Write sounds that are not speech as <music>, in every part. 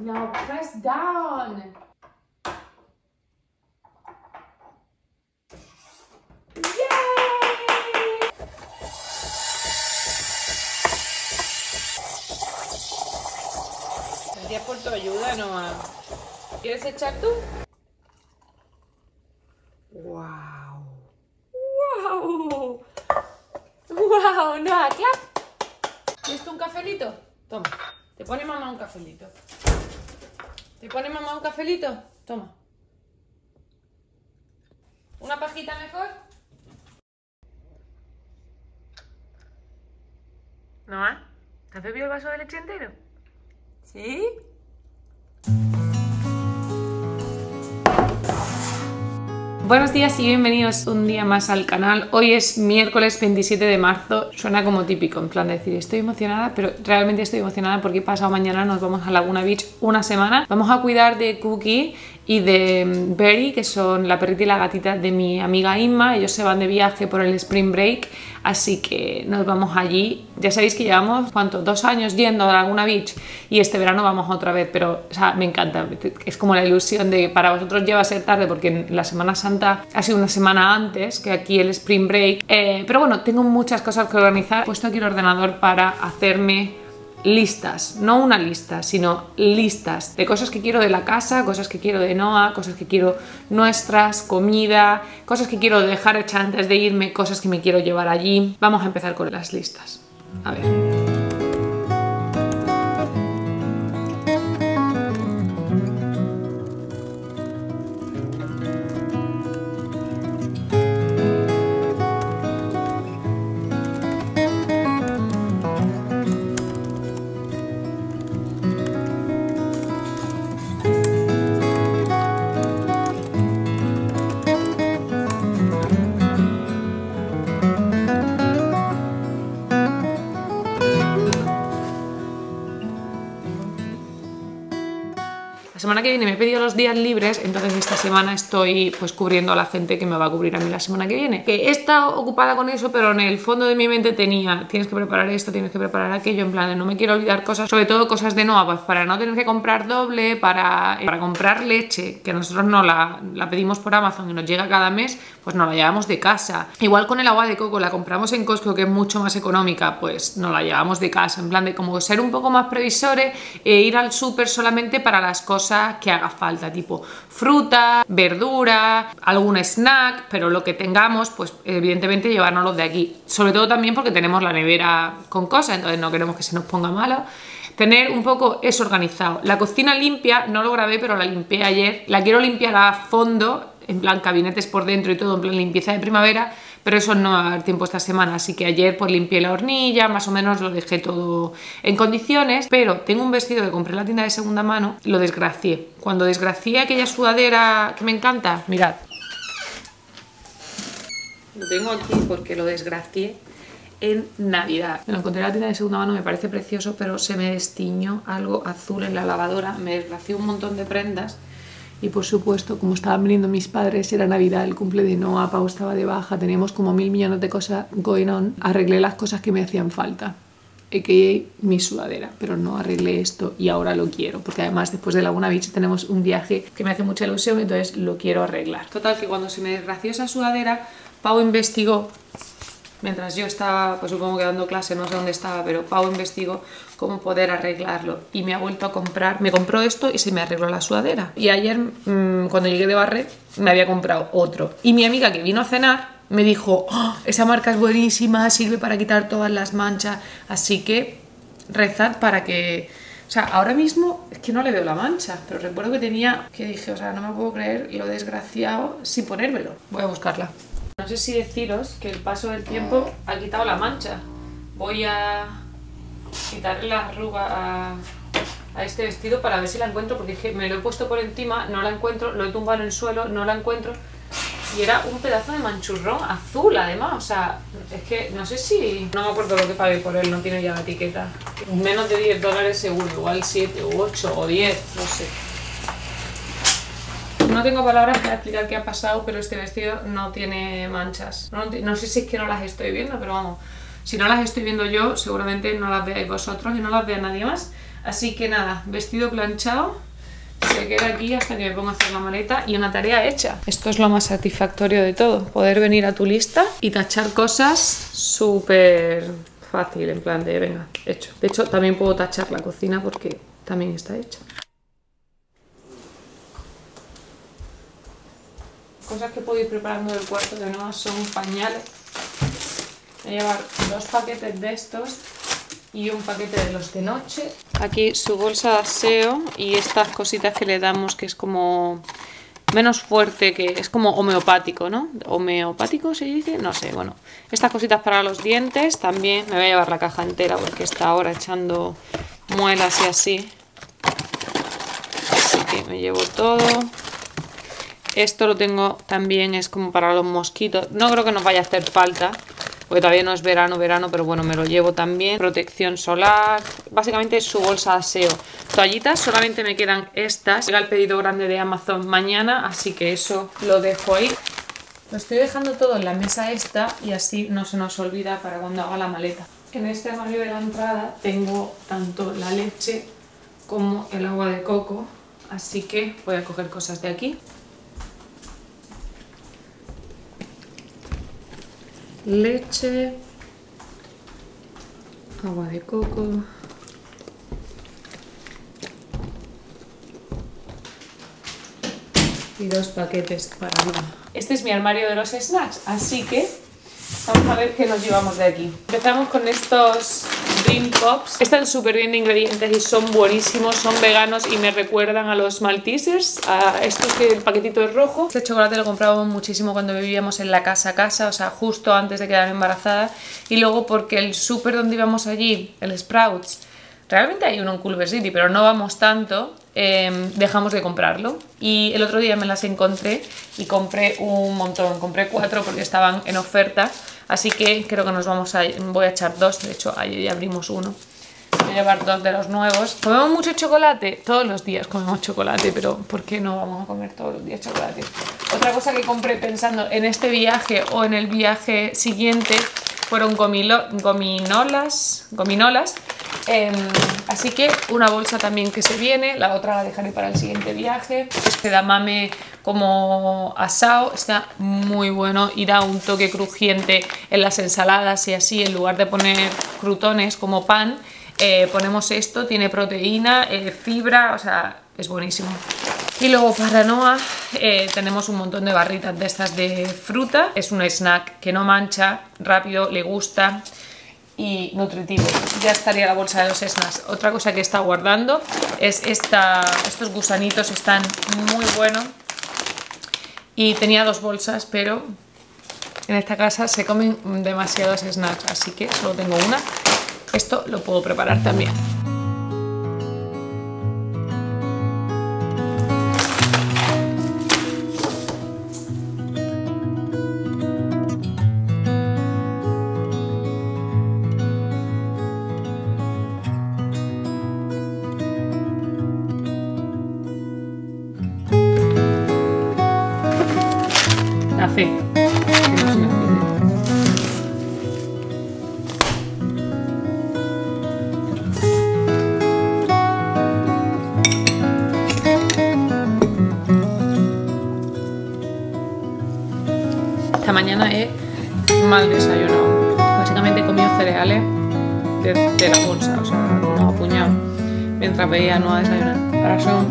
Now press down. Gracias por tu ayuda, Noah. ¿Quieres echar tú? ¡Wow! ¡Wow! ¡Wow! Noah, clap. ¿Quieres tú un cafelito? Toma. Te pone mamá un cafelito. ¿Te pone mamá un cafelito? Toma. ¿Una pajita mejor? ¿Noah? ¿Te has bebido el vaso de leche entero? ¿Sí? Buenos días y bienvenidos un día más al canal. Hoy es miércoles 27 de marzo. Suena como típico, en plan de decir estoy emocionada, pero realmente estoy emocionada porque pasado mañana nos vamos a Laguna Beach una semana. Vamos a cuidar de Cookie y de mm, Berry, que son la perrita y la gatita de mi amiga Inma. Ellos se van de viaje por el Spring Break, así que nos vamos allí. Ya sabéis que llevamos, ¿cuánto? Dos años yendo a Laguna Beach y este verano vamos otra vez, pero o sea, me encanta. Es como la ilusión de que para vosotros lleva a ser tarde porque la Semana Santa ha sido una semana antes que aquí el Spring Break. Eh, pero bueno, tengo muchas cosas que organizar. He puesto aquí el ordenador para hacerme listas, no una lista, sino listas de cosas que quiero de la casa, cosas que quiero de Noah, cosas que quiero nuestras, comida, cosas que quiero dejar hechas antes de irme, cosas que me quiero llevar allí. Vamos a empezar con las listas. A ver. La semana que viene me he pedido los días libres, entonces esta semana estoy pues cubriendo a la gente que me va a cubrir a mí la semana que viene. Que he estado ocupada con eso, pero en el fondo de mi mente tenía, tienes que preparar esto, tienes que preparar aquello, en plan no me quiero olvidar cosas, sobre todo cosas de Noah, pues para no tener que comprar doble, para, para comprar leche, que nosotros no la, la pedimos por Amazon y nos llega cada mes, pues nos la llevamos de casa. Igual con el agua de coco, la compramos en Costco, que es mucho más económica, pues nos la llevamos de casa, en plan de como ser un poco más previsores e ir al súper solamente para las cosas que haga falta, tipo fruta, verdura, algún snack, pero lo que tengamos, pues evidentemente llevárnoslo de aquí. Sobre todo también porque tenemos la nevera con cosas, entonces no queremos que se nos ponga malo tener un poco eso organizado. La cocina limpia, no lo grabé, pero la limpié ayer. La quiero limpiar a fondo, en plan cabinetes por dentro y todo, en plan limpieza de primavera, pero eso no va a dar tiempo esta semana, así que ayer pues limpié la hornilla, más o menos lo dejé todo en condiciones, pero tengo un vestido que compré en la tienda de segunda mano, lo desgracié. Cuando desgracié aquella sudadera que me encanta, mirad, lo tengo aquí porque lo desgracié en Navidad. Me lo encontré en la tienda de segunda mano, me parece precioso, pero se me destiñó algo azul en la lavadora, me desgració un montón de prendas y por supuesto, como estaban viniendo mis padres, era Navidad, el cumple de Noah, Pau estaba de baja, teníamos como mil millones de cosas going on, arreglé las cosas que me hacían falta. que mi sudadera, pero no arreglé esto y ahora lo quiero, porque además después de Laguna Beach tenemos un viaje que me hace mucha ilusión, entonces lo quiero arreglar. Total, que cuando se me desgració esa sudadera, Pau investigó mientras yo estaba, pues supongo que dando clase, no sé dónde estaba, pero Pau investigó cómo poder arreglarlo y me ha vuelto a comprar, me compró esto y se me arregló la sudadera. Y ayer, mmm, cuando llegué de Barret, me había comprado otro. Y mi amiga que vino a cenar me dijo, oh, esa marca es buenísima, sirve para quitar todas las manchas, así que rezad para que... O sea, ahora mismo es que no le veo la mancha, pero recuerdo que tenía, que dije, o sea, no me puedo creer lo desgraciado sin ponérmelo. Voy a buscarla. No sé si deciros que el paso del tiempo ha quitado la mancha. Voy a quitarle la arruga a, este vestido para ver si la encuentro, porque es que me lo he puesto por encima, no la encuentro, lo he tumbado en el suelo, no la encuentro. Y era un pedazo de manchurrón azul, además. O sea, es que no sé si... No me acuerdo lo que pagué por él, no tiene ya la etiqueta. Menos de 10 dólares seguro, igual 7 o 8 o 10, no sé. No tengo palabras para explicar qué ha pasado, pero este vestido no tiene manchas. No, no sé si es que no las estoy viendo, pero vamos Si no las estoy viendo yo, seguramente no las veáis vosotros y no las vea nadie más. Así que nada, vestido planchado, se queda aquí hasta que me ponga a hacer la maleta y una tarea hecha. Esto es lo más satisfactorio de todo, poder venir a tu lista y tachar cosas súper fácil, en plan de, venga, hecho. De hecho, también puedo tachar la cocina porque también está hecha. Cosas que puedo ir preparando del cuarto de nuevo son pañales. Voy a llevar dos paquetes de estos y un paquete de los de noche. Aquí su bolsa de aseo y estas cositas que le damos que es como menos fuerte, que es como homeopático, ¿no? ¿Homeopático se dice? No sé, bueno. Estas cositas para los dientes también. Me voy a llevar la caja entera porque está ahora echando muelas y así. Así que me llevo todo. Esto lo tengo también, es como para los mosquitos. No creo que nos vaya a hacer falta, porque todavía no es verano, verano, pero bueno, me lo llevo también. Protección solar, básicamente es su bolsa de aseo. Toallitas, solamente me quedan estas. Llega el pedido grande de Amazon mañana, así que eso lo dejo ahí. Lo estoy dejando todo en la mesa esta y así no se nos olvida para cuando haga la maleta. En este armario de la entrada tengo tanto la leche como el agua de coco, así que voy a coger cosas de aquí. Leche, agua de coco, y dos paquetes para mí. Este es mi armario de los snacks, así que vamos a ver qué nos llevamos de aquí. Empezamos con estos Dream Pops. Están súper bien de ingredientes y son buenísimos, son veganos y me recuerdan a los Maltesers, a estos que el paquetito es rojo. Este chocolate lo comprábamos muchísimo cuando vivíamos en la casa a casa, o sea, justo antes de quedar embarazada. Y luego porque el súper donde íbamos allí, el Sprouts, realmente hay uno en Culver City, pero no vamos tanto, em, dejamos de comprarlo. Y el otro día me las encontré y compré un montón, compré cuatro porque estaban en oferta Así que creo que nos vamos a... voy a echar dos, de hecho ayer ya abrimos uno. Voy a llevar dos de los nuevos. ¿Comemos mucho chocolate? Todos los días comemos chocolate, pero ¿por qué no vamos a comer todos los días chocolate? Otra cosa que compré pensando en este viaje o en el viaje siguiente fueron gominolas, gominolas em, así que una bolsa también que se viene, la otra la dejaré para el siguiente viaje. Este damame como asado está muy bueno y da un toque crujiente en las ensaladas y así en lugar de poner crutones como pan eh, ponemos esto, tiene proteína, eh, fibra, o sea, es buenísimo. Y luego para Noah eh, tenemos un montón de barritas de estas de fruta. Es un snack que no mancha, rápido, le gusta y nutritivo. Ya estaría la bolsa de los snacks. Otra cosa que está guardando es esta, estos gusanitos, están muy buenos. Y tenía dos bolsas, pero en esta casa se comen demasiados snacks, así que solo tengo una. Esto lo puedo preparar también. Mañana he mal desayunado. Básicamente he comido cereales de, la bolsa, o sea, no puñado, mientras veía no a desayunar. Ahora son,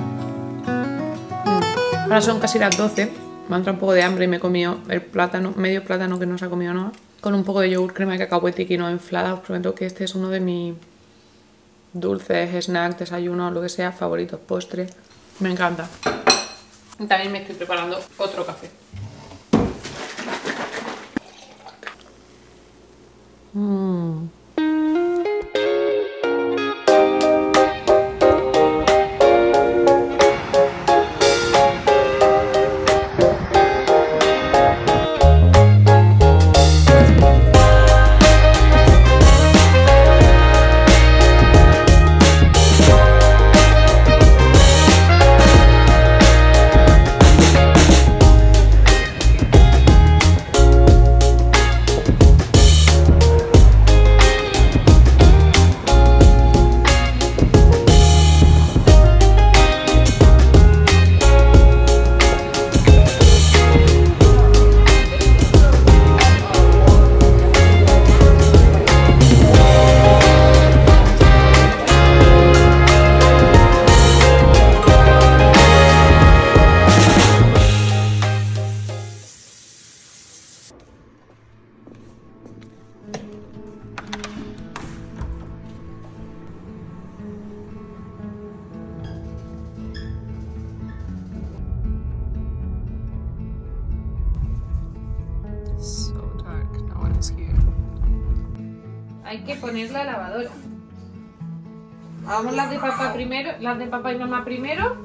mm, ahora son casi las 12, me ha entrado un poco de hambre y me he comido el plátano, medio plátano que no se ha comido nada, con un poco de yogur, crema de cacahuete y quinoa inflada. Os prometo que este es uno de mis dulces, snacks, desayunos, lo que sea, favoritos, postres. Me encanta. También me estoy preparando otro café. 嗯。Las de papá y mamá primero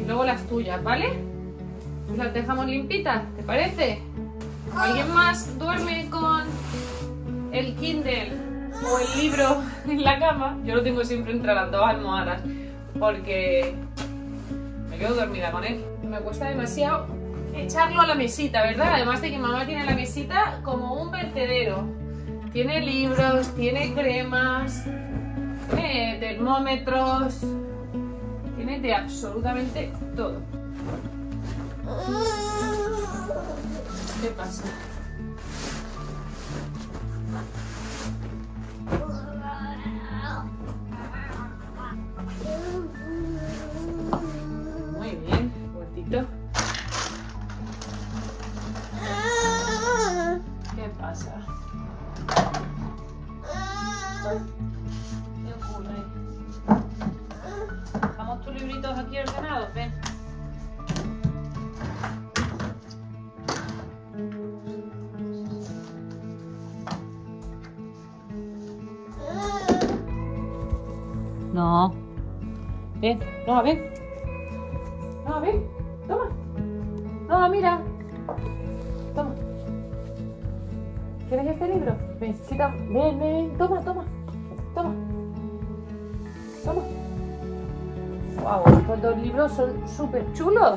y luego las tuyas, ¿vale? Las dejamos limpitas, ¿te parece? ¿Alguien más duerme con el Kindle o el libro en la cama? Yo lo tengo siempre entre las dos almohadas porque me quedo dormida con él. Me cuesta demasiado echarlo a la mesita, ¿verdad? Además de que mamá tiene la mesita como un vertedero. Tiene libros, tiene cremas, tiene termómetros, de absolutamente todo. ¿Qué pasa? Muy bien, gordito. ¿Qué pasa? Libritos aquí ordenados? Ven. No. Ven, no, ven. No, ven. Toma. No, mira. Toma. ¿Quieres este libro? Ven, quita. Ven, ven, ven. Toma. Toma. Estos dos libros son súper chulos.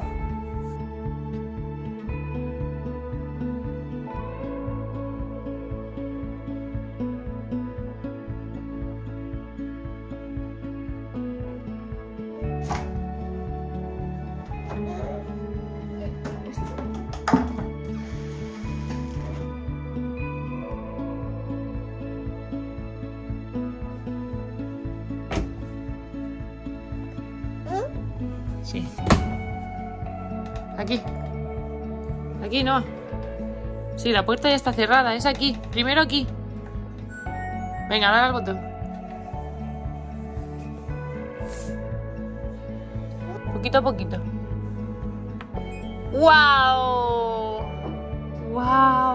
Sí. Aquí. Aquí no. Sí, la puerta ya está cerrada. Es aquí. Primero aquí. Venga, dale al botón. Poquito a poquito. ¡Wow! ¡Wow!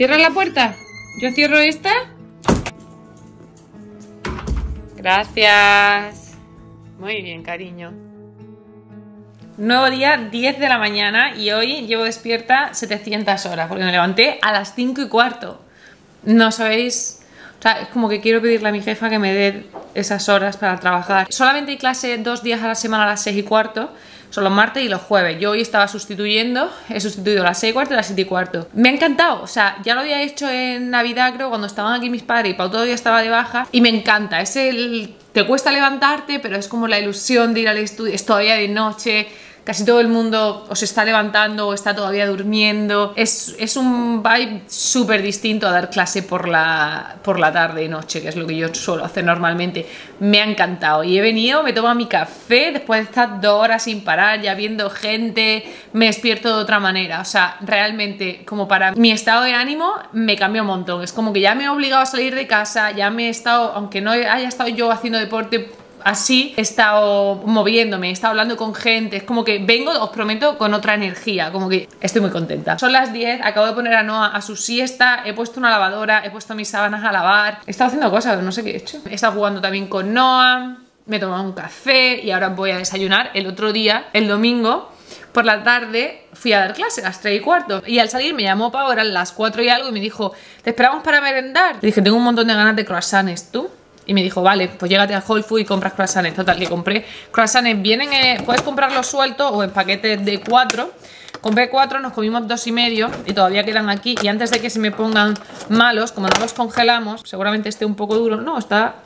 ¿Cierra la puerta? ¿Yo cierro esta? Gracias. Muy bien, cariño. Nuevo día, 10 de la mañana y hoy llevo despierta 700 horas porque me levanté a las 5 y cuarto. No sabéis... O sea, es como que quiero pedirle a mi jefa que me dé esas horas para trabajar. Solamente hay clase dos días a la semana a las 6 y cuarto. Son los martes y los jueves. Yo hoy estaba sustituyendo, he sustituido las 6 y cuarto y las 7 y cuarto. Me ha encantado, o sea, ya lo había hecho en Navidad, creo, cuando estaban aquí mis padres y Pau todavía estaba de baja. Y me encanta, es el. Te cuesta levantarte, pero es como la ilusión de ir al estudio, es todavía de noche. Casi todo el mundo os está levantando o está todavía durmiendo. Es, es un vibe súper distinto a dar clase por la, por la tarde y noche, que es lo que yo suelo hacer normalmente. Me ha encantado. Y he venido, me tomo mi café después de estar dos horas sin parar, ya viendo gente, me despierto de otra manera. O sea, realmente, como para mi estado de ánimo, me cambia un montón. Es como que ya me he obligado a salir de casa, ya me he estado, aunque no haya estado yo haciendo deporte así he estado moviéndome, he estado hablando con gente, es como que vengo, os prometo, con otra energía, como que estoy muy contenta. Son las 10, acabo de poner a Noah a su siesta, he puesto una lavadora, he puesto mis sábanas a lavar, he estado haciendo cosas, no sé qué he hecho. He estado jugando también con Noah, me he tomado un café y ahora voy a desayunar. El otro día, el domingo, por la tarde fui a dar clase a las 3 y cuarto y al salir me llamó Pau, eran las 4 y algo y me dijo, ¿te esperamos para merendar? Le dije, tengo un montón de ganas de croissants, ¿tú? Y me dijo, vale, pues llégate a Whole Food y compras croissants. Total, que compré croissants. Vienen, eh, puedes comprarlos sueltos o en paquetes de cuatro. Compré cuatro, nos comimos dos y medio y todavía quedan aquí. Y antes de que se me pongan malos, como no los congelamos, seguramente esté un poco duro. No, está,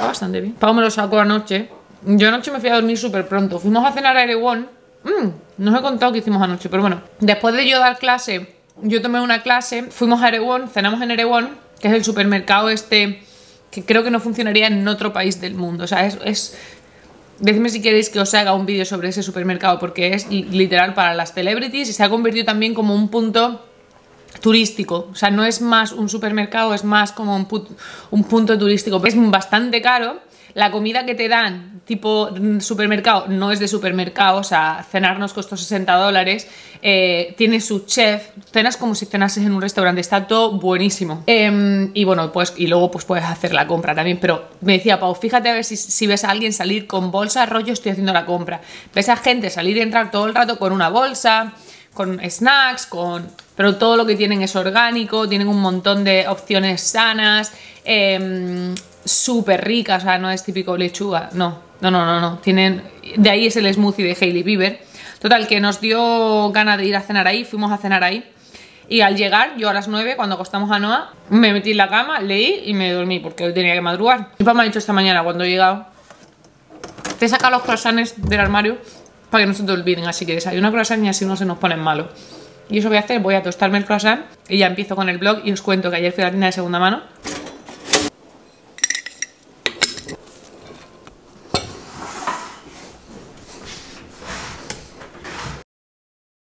bastante bien. Pau me lo sacó anoche. Yo anoche me fui a dormir súper pronto. Fuimos a cenar a Erewhon. Mm, no os he contado qué hicimos anoche, pero bueno. Después de yo dar clase, yo tomé una clase, fuimos a Erewhon, cenamos en Erewhon, que es el supermercado este que creo que no funcionaría en otro país del mundo. O sea, es, es... Decidme si queréis que os haga un vídeo sobre ese supermercado porque es literal para las celebrities y se ha convertido también como un punto turístico. O sea, no es más un supermercado, es más como un, pu- un punto turístico. Es bastante caro. La comida que te dan, tipo mm, supermercado, no es de supermercado, o sea, cenar nos costó 60 dólares. eh, tiene su chef, cenas como si cenases en un restaurante, está todo buenísimo. Em, y bueno, pues, y luego pues puedes hacer la compra también. Pero me decía Pau, fíjate a ver si, si ves a alguien salir con bolsa, rollo, estoy haciendo la compra. Ves a gente salir y entrar todo el rato con una bolsa con snacks, con... Pero todo lo que tienen es orgánico, tienen un montón de opciones sanas, em, súper ricas, o sea, no es típico lechuga, no, no, no, no, no, tienen... De ahí es el smoothie de Hailey Bieber. Total, que nos dio ganas de ir a cenar ahí, fuimos a cenar ahí. Y al llegar, yo a las 9, cuando acostamos a Noah, me metí en la cama, leí y me dormí, porque hoy tenía que madrugar. Mi papá me ha dicho esta mañana, cuando he llegado, te saca los croissants del armario para que no se te olviden. Así que desayuna croissant y así no se nos ponen malos. Y eso voy a hacer, voy a tostarme el croissant y ya empiezo con el blog y os cuento que ayer fui a la tienda de segunda mano.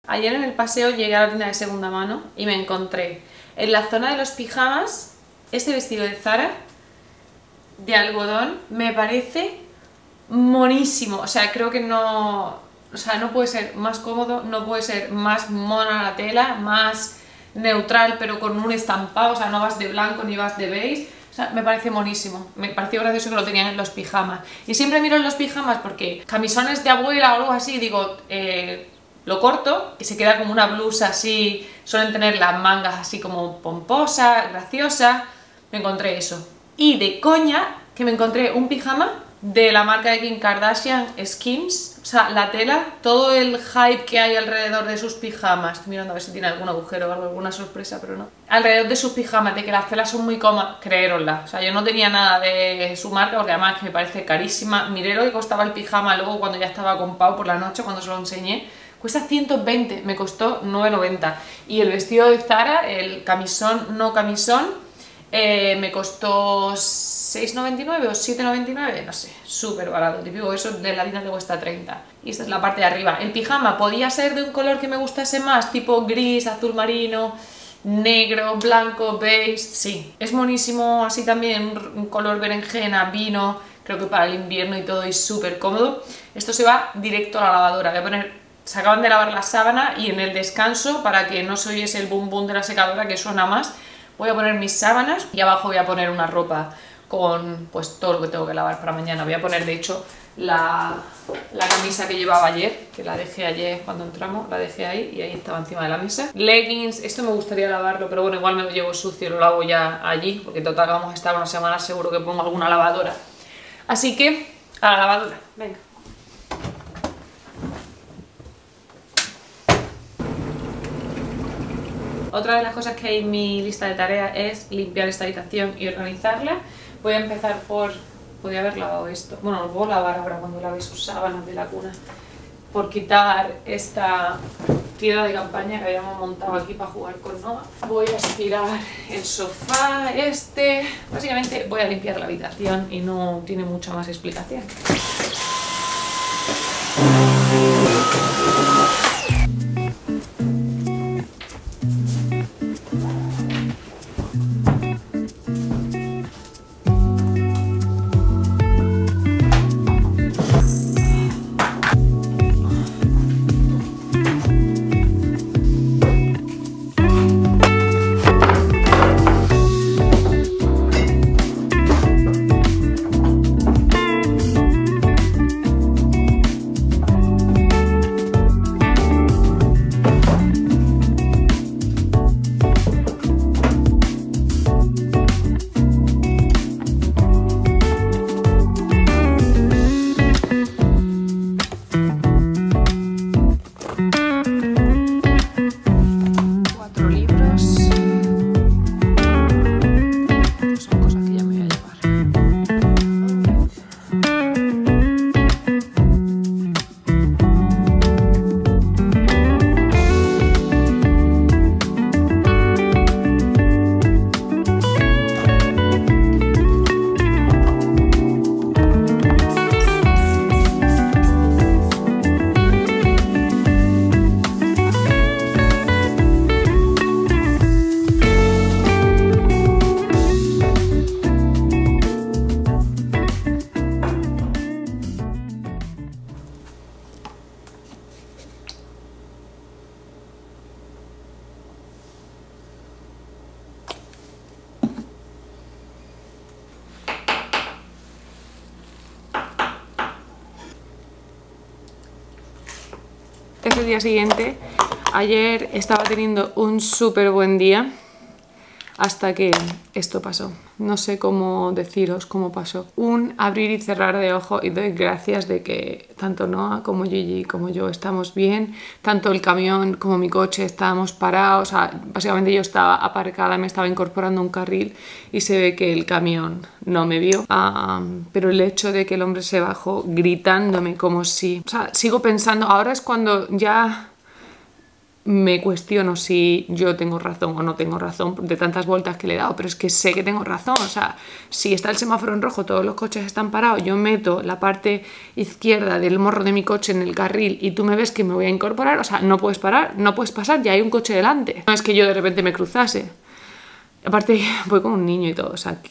Ayer en el paseo llegué a la tienda de segunda mano y me encontré en la zona de los pijamas este vestido de Zara de algodón me parece monísimo. O sea, creo que no. O sea, no puede ser más cómodo, no puede ser más mona la tela, más neutral, pero con un estampado. O sea, no vas de blanco ni vas de beige. O sea, me parece monísimo. Me pareció gracioso que lo tenían en los pijamas. Y siempre miro en los pijamas porque camisones de abuela o algo así, digo, eh, lo corto y se queda como una blusa así. Suelen tener las mangas así como pomposa, graciosa. Me encontré eso. Y de coña, que me encontré un pijama de la marca de Kim Kardashian, Skims. O sea, la tela, todo el hype que hay alrededor de sus pijamas. Estoy mirando a ver si tiene algún agujero o alguna sorpresa, pero no. Alrededor de sus pijamas, de que las telas son muy cómodas, creérosla. O sea, yo no tenía nada de su marca, porque además que me parece carísima. Miré lo que costaba el pijama luego cuando ya estaba con Pau por la noche, cuando se lo enseñé. Cuesta 120, me costó 9,90. Y el vestido de Zara, el camisón, no camisón, eh, me costó 6,99 o 7,99, no sé, súper barato, típico eso de la tienda te cuesta 30. Y esta es la parte de arriba. El pijama podía ser de un color que me gustase más, tipo gris, azul marino, negro, blanco, beige, sí. Es monísimo, así también un color berenjena, vino, creo que para el invierno y todo es súper cómodo. Esto se va directo a la lavadora, voy a poner se acaban de lavar la sábana y en el descanso, para que no se oyese el boom boom de la secadora que suena más, voy a poner mis sábanas y abajo voy a poner una ropa con pues todo lo que tengo que lavar para mañana. Voy a poner de hecho la, la camisa que llevaba ayer, que la dejé ayer cuando entramos, la dejé ahí y ahí estaba encima de la mesa. Leggings, esto me gustaría lavarlo, pero bueno, igual me lo llevo sucio, lo lavo ya allí, porque total vamos a estar una semana, seguro que pongo alguna lavadora. Así que, a la lavadora, venga. Otra de las cosas que hay en mi lista de tareas es limpiar esta habitación y organizarla. Voy a empezar por... Podría haber lavado esto. Bueno, lo puedo lavar ahora cuando lave sus sábanas de la cuna. Por quitar esta tienda de campaña que habíamos montado aquí para jugar con Noah. Voy a aspirar el sofá, este... Básicamente voy a limpiar la habitación y no tiene mucha más explicación. Ayer estaba teniendo un súper buen día hasta que esto pasó. No sé cómo deciros cómo pasó. Un abrir y cerrar de ojo y doy gracias de que tanto Noah como Gigi como yo estamos bien, tanto el camión como mi coche estábamos parados, o sea, básicamente yo estaba aparcada, me estaba incorporando un carril y se ve que el camión no me vio, pero el hecho de que el hombre se bajó gritándome como si, o sea, sigo pensando, ahora es cuando ya me cuestiono si yo tengo razón o no tengo razón de tantas vueltas que le he dado, pero es que sé que tengo razón, o sea, si está el semáforo en rojo, todos los coches están parados, yo meto la parte izquierda del morro de mi coche en el carril y tú me ves que me voy a incorporar, o sea, no puedes parar, no puedes pasar, ya hay un coche delante, no es que yo de repente me cruzase. Aparte, <laughs> voy con un niño y todo, o sea,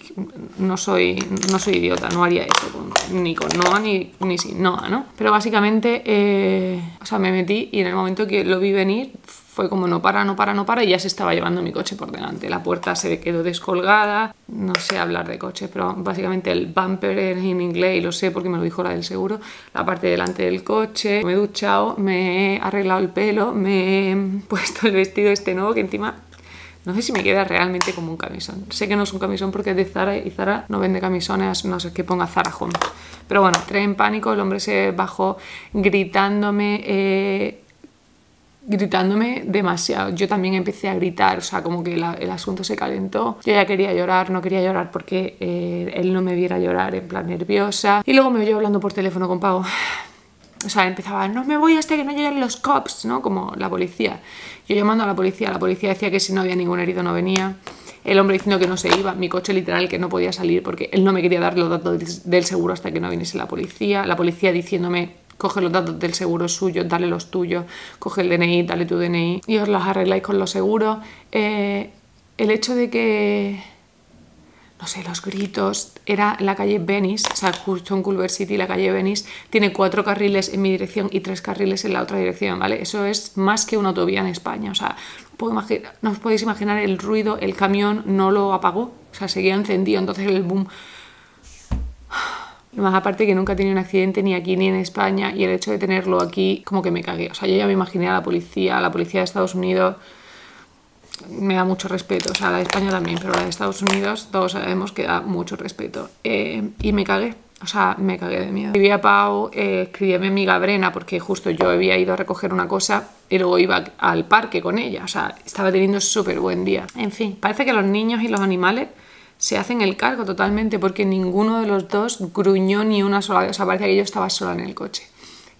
no soy, no soy idiota, no haría eso ni con Noah ni, ni sin Noah, ¿no? Pero básicamente, eh, o sea, me metí y en el momento que lo vi venir fue como no para, no para, no para y ya se estaba llevando mi coche por delante. La puerta se quedó descolgada, no sé hablar de coche, pero básicamente el bumper en inglés, y lo sé porque me lo dijo la del seguro, la parte delante del coche, me he duchado, me he arreglado el pelo, me he <laughs> puesto el vestido este nuevo que encima no sé si me queda realmente como un camisón. Sé que no es un camisón porque es de Zara y Zara no vende camisones, no sé qué ponga Zara Home. Pero bueno, entré en pánico, el hombre se bajó gritándome, eh, gritándome demasiado. Yo también empecé a gritar, o sea, como que el asunto se calentó. Yo ya quería llorar, no quería llorar porque eh, él no me viera llorar en plan nerviosa. Y luego me oyó hablando por teléfono con Pau o sea, empezaba, no me voy hasta que no lleguen los cops, ¿no? Como la policía. Yo llamando a la policía, la policía decía que si no había ningún herido no venía. El hombre diciendo que no se iba, mi coche literal que no podía salir porque él no me quería dar los datos del seguro hasta que no viniese la policía. La policía diciéndome, coge los datos del seguro suyo, dale los tuyos, coge el DNI, dale tu DNI y os los arregláis con los seguros. Eh, el hecho de que no sé, los gritos. Era la calle Venice, o sea, justo en Culver City, la calle Venice, tiene cuatro carriles en mi dirección y tres carriles en la otra dirección, ¿vale? Eso es más que una autovía en España, o sea, no os podéis imaginar el ruido, el camión no lo apagó, o sea, seguía encendido, entonces el boom... Más aparte que nunca he un accidente ni aquí ni en España y el hecho de tenerlo aquí como que me cagué. O sea, yo ya me imaginé a la policía, a la policía de Estados Unidos me da mucho respeto, o sea, la de España también, pero la de Estados Unidos todos sabemos que da mucho respeto. Eh, y me cagué, o sea, me cagué de miedo. Escribí a Pau, eh, escribí a mi amiga Brena, porque justo yo había ido a recoger una cosa y luego iba al parque con ella, o sea, estaba teniendo súper buen día. En fin, parece que los niños y los animales se hacen el cargo totalmente porque ninguno de los dos gruñó ni una sola vez, o sea, parece que yo estaba sola en el coche.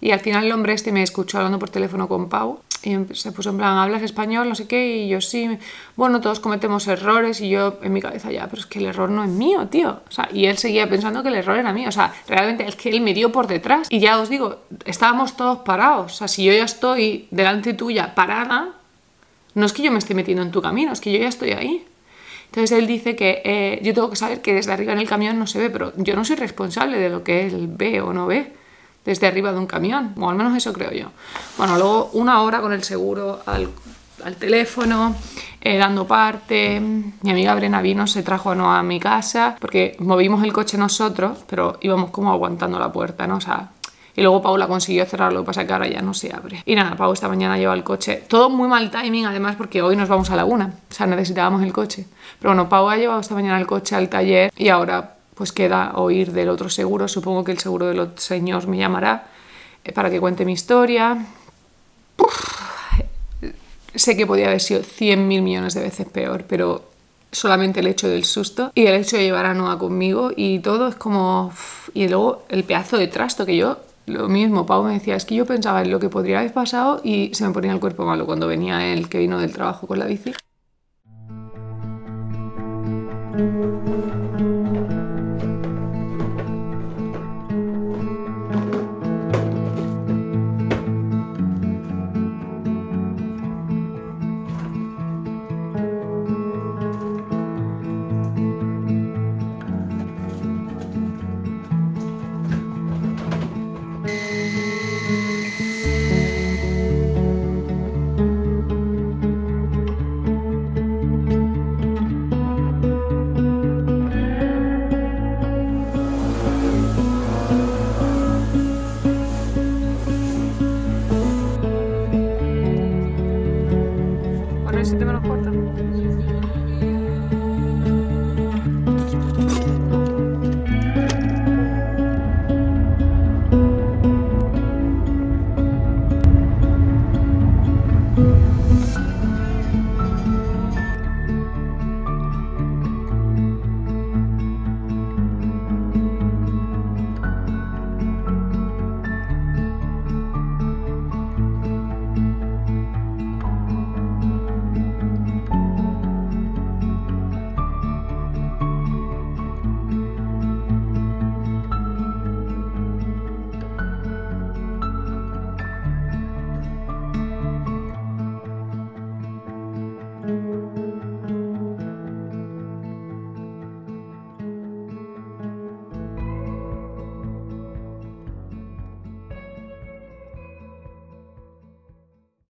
Y al final el hombre este me escuchó hablando por teléfono con Pau y se puso en plan, ¿hablas español? No sé qué, y yo sí, bueno, todos cometemos errores, y yo en mi cabeza ya, pero es que el error no es mío, tío. O sea, y él seguía pensando que el error era mío, o sea, realmente es que él me dio por detrás. Y ya os digo, estábamos todos parados, o sea, si yo ya estoy delante tuya parada, no es que yo me esté metiendo en tu camino, es que yo ya estoy ahí. Entonces él dice que eh, yo tengo que saber que desde arriba en el camión no se ve, pero yo no soy responsable de lo que él ve o no ve desde arriba de un camión, o al menos eso creo yo. Bueno, luego una hora con el seguro al, teléfono, eh, dando parte. Mi amiga Brena vino, se trajo a mi casa, porque movimos el coche nosotros, pero íbamos como aguantando la puerta, ¿no? O sea, y luego Paula consiguió cerrarlo, lo que pasa que ahora ya no se abre. Y nada, Pau esta mañana lleva el coche. Todo muy mal timing, además, porque hoy nos vamos a la una. O sea, necesitábamos el coche. Pero bueno, Pau ha llevado esta mañana el coche al taller y ahora pues queda oír del otro seguro. Supongo que el seguro de los señores me llamará eh, para que cuente mi historia. sé que podía haber sido 100 mil millones de veces peor, pero solamente el hecho del susto y el hecho de llevar a Noah conmigo y todo es como... Y luego el pedazo de trasto que yo... Lo mismo, Pau me decía, es que yo pensaba en lo que podría haber pasado y se me ponía el cuerpo malo cuando venía él que vino del trabajo con la bici.